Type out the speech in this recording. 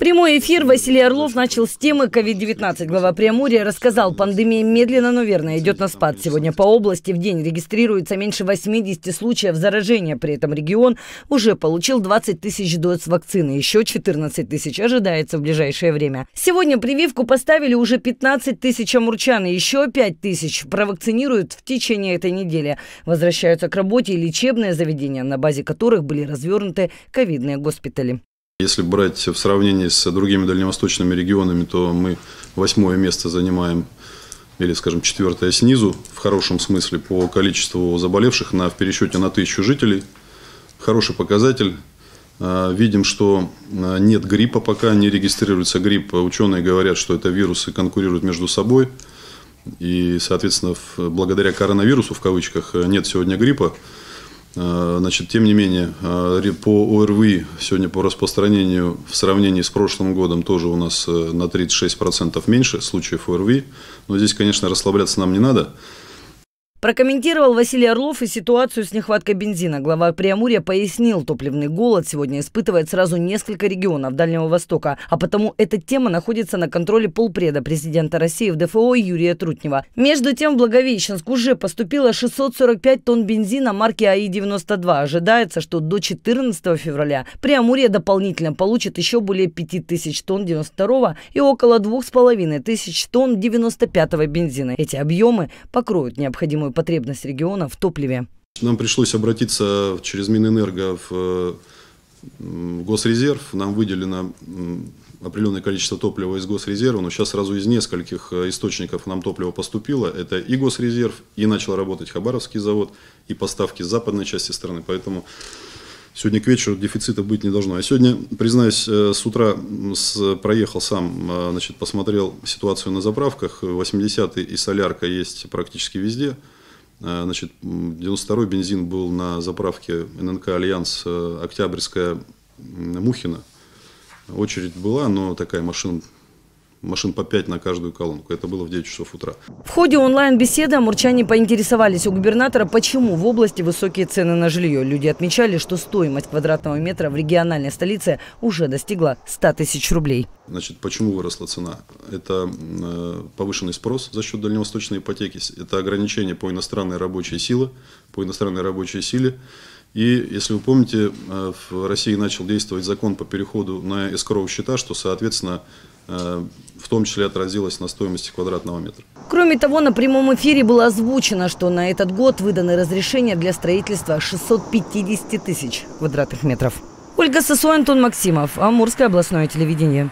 Прямой эфир Василий Орлов начал с темы COVID-19. Глава Преамурья рассказал, пандемия медленно, но верно идет на спад. Сегодня по области в день регистрируется меньше 80 случаев заражения. При этом регион уже получил 20 тысяч доз вакцины. Еще 14 тысяч ожидается в ближайшее время. Сегодня прививку поставили уже 15 тысяч амурчан. И еще 5 тысяч провакцинируют в течение этой недели. Возвращаются к работе лечебные заведения, на базе которых были развернуты ковидные госпитали. Если брать в сравнении с другими дальневосточными регионами, то мы восьмое место занимаем, или, скажем, четвертое снизу, в хорошем смысле, по количеству заболевших на, в пересчете на тысячу жителей. Хороший показатель. А, видим, что а, нет гриппа пока, не регистрируется грипп. Ученые говорят, что это вирусы конкурируют между собой. И, соответственно, благодаря коронавирусу, в кавычках, нет сегодня гриппа. Э, значит, тем не менее, э, по ОРВИ сегодня по распространению в сравнении с прошлым годом тоже у нас э, на 36% меньше случаев ОРВИ. Но здесь, конечно, расслабляться нам не надо. Прокомментировал Василий Орлов и ситуацию с нехваткой бензина. Глава Приамурья пояснил, топливный голод сегодня испытывает сразу несколько регионов Дальнего Востока, а потому эта тема находится на контроле полпреда президента России в ДФО Юрия Трутнева. Между тем в Благовещенск уже поступило 645 тонн бензина марки АИ-92. Ожидается, что до 14 февраля Приамурье дополнительно получит еще более 5000 тонн 92 и около 2500 тонн 95 бензина. Эти объемы покроют необходимую потребность региона в топливе. Нам пришлось обратиться через Минэнерго в Госрезерв. Нам выделено определенное количество топлива из Госрезерва, но сейчас сразу из нескольких э, источников нам топливо поступило. Это и Госрезерв, и начал работать Хабаровский завод, и поставки с западной части страны. Поэтому сегодня к вечеру дефицита быть не должно. А сегодня, признаюсь, э, с утра проехал сам, э, значит, посмотрел ситуацию на заправках. 80-й и солярка есть практически везде. Э, значит, 92-й бензин был на заправке ННК «Альянс» э, Октябрьская Мухина. Очередь была, но такая машина машин по 5 на каждую колонку. Это было в 9 часов утра. В ходе онлайн-беседы амурчане поинтересовались у губернатора, почему в области высокие цены на жилье. Люди отмечали, что стоимость квадратного метра в региональной столице уже достигла 100 тысяч рублей. Значит, почему выросла цена? Это э, повышенный спрос за счет дальневосточной ипотеки, это ограничение по иностранной рабочей силе, по иностранной рабочей силе. И, если вы помните, э, в России начал действовать закон по переходу на эскроу счета, что, соответственно, э, в том числе отразилось на стоимости квадратного метра. Кроме того, на прямом эфире было озвучено, что на этот год выданы разрешения для строительства 650 тысяч квадратных метров. Ольга Антон Максимов, Амурское областное телевидение.